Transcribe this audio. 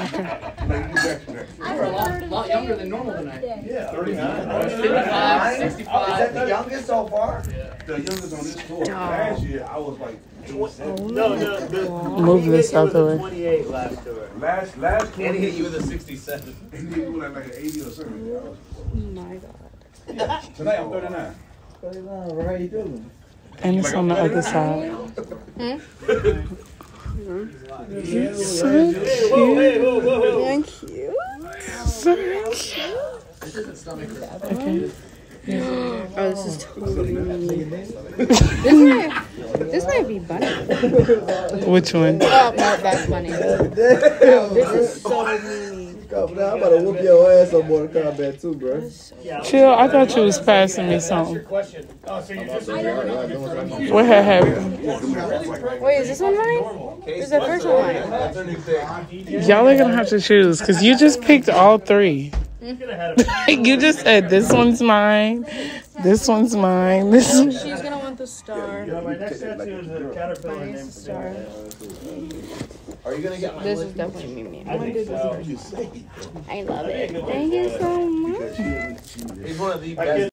You're a lot, lot younger than normal tonight. Yeah, thirty-nine. 55, Is that the youngest so far? The youngest on this tour, last year, I was like eighty-seven. No, no, the, Move this out the way. 28 last tour. Last, last tour. And he hit you with a 67. He hit you like, like an eighty or something. I was- my God. Tonight, I'm thirty-nine. How you doing? And it's on the other side. Hey, hmm? whoa, hey, whoa, whoa, whoa. Thank you. So cute. Okay. Oh, this is totally me. this might, this might be Bunnie. Which one? Oh, no, that's Bunnie. Oh, this is so me. I'm about to whoop your ass on Mortal Kombat too, bro. Chill, I thought you was passing me something. Oh, so you're just What had happened? Wait, is this one mine? Is the first one mine? That's a new thing. Y'all are gonna have to choose because you just picked all three. gonna have a you just said this one's mine, this one's mine, this one. She's gonna want star. No, my next tattoo is a caterpillar named the star. Are you gonna get my This is definitely me. I think so. I love it. Thank you so much. He's one of the best. kid